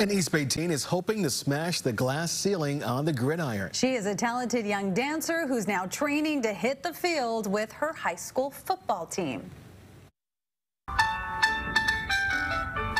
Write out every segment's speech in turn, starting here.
An East Bay teen is hoping to smash the glass ceiling on the gridiron. She is a talented young dancer who's now training to hit the field with her high school football team.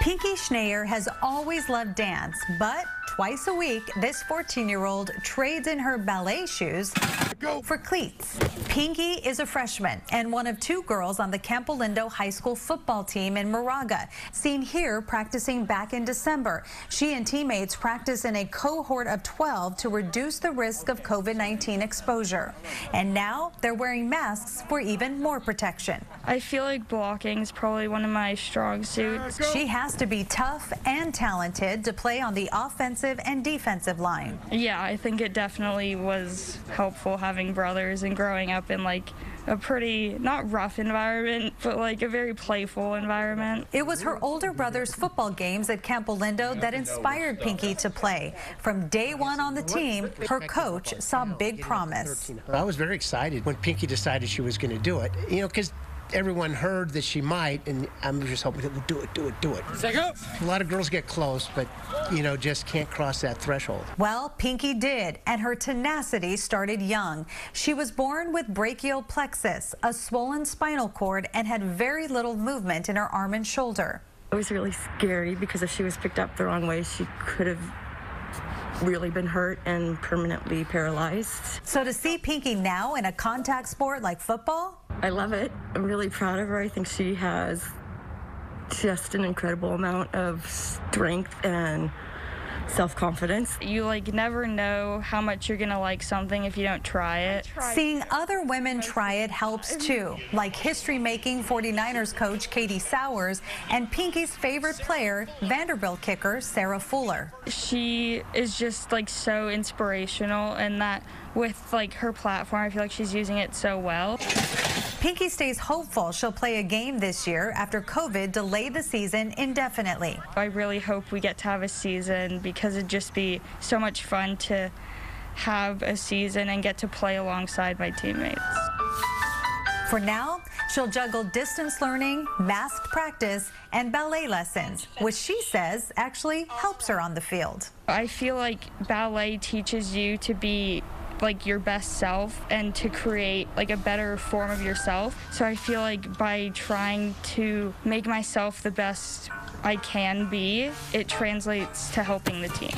Pinky Schneier has always loved dance, but twice a week, this 14-year-old trades in her ballet shoes Go. for cleats. Pinky is a freshman and one of two girls on the Campolindo High School football team in Moraga, seen here practicing back in December. She and teammates practice in a cohort of 12 to reduce the risk of COVID-19 exposure. And now they're wearing masks for even more protection. I feel like blocking is probably one of my strong suits. She has to be tough and talented to play on the offensive and defensive line. Yeah, I think it definitely was helpful having brothers and growing up in like a pretty not rough environment, but like a very playful environment. It was her older brother's football games at Campolindo that inspired Pinky to play. From day one on the team, her coach saw big promise. I was very excited when Pinky decided she was going to do it. You know, because everyone heard that she might, and I'm just hoping that we'll do it, do it, do it. Second. A lot of girls get close, but you know, just can't cross that threshold. Well, Pinky did, and her tenacity started young. She was born with brachial plexus, a swollen spinal cord, and had very little movement in her arm and shoulder. It was really scary because if she was picked up the wrong way, she could have really been hurt and permanently paralyzed. So to see Pinky now in a contact sport like football? I love it. I'm really proud of her. I think she has just an incredible amount of strength and self-confidence. You like never know how much you're gonna like something if you don't try it. Seeing other women try it helps too, like history-making 49ers coach Katie Sowers and Pinky's favorite player, Vanderbilt kicker Sarah Fuller. She is just like so inspirational and that with like her platform, I feel like she's using it so well. Pinky stays hopeful she'll play a game this year after COVID delayed the season indefinitely. I really hope we get to have a season because it'd just be so much fun to have a season and get to play alongside my teammates. For now, she'll juggle distance learning, masked practice, and ballet lessons, which she says actually helps her on the field. I feel like ballet teaches you to be like your best self and to create like a better form of yourself. So I feel like by trying to make myself the best I can be, it translates to helping the team.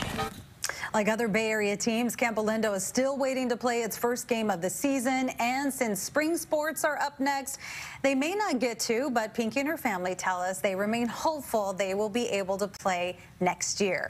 Like other Bay Area teams, Campolindo is still waiting to play its first game of the season. And since spring sports are up next, they may not get to, but Pinky and her family tell us they remain hopeful they will be able to play next year.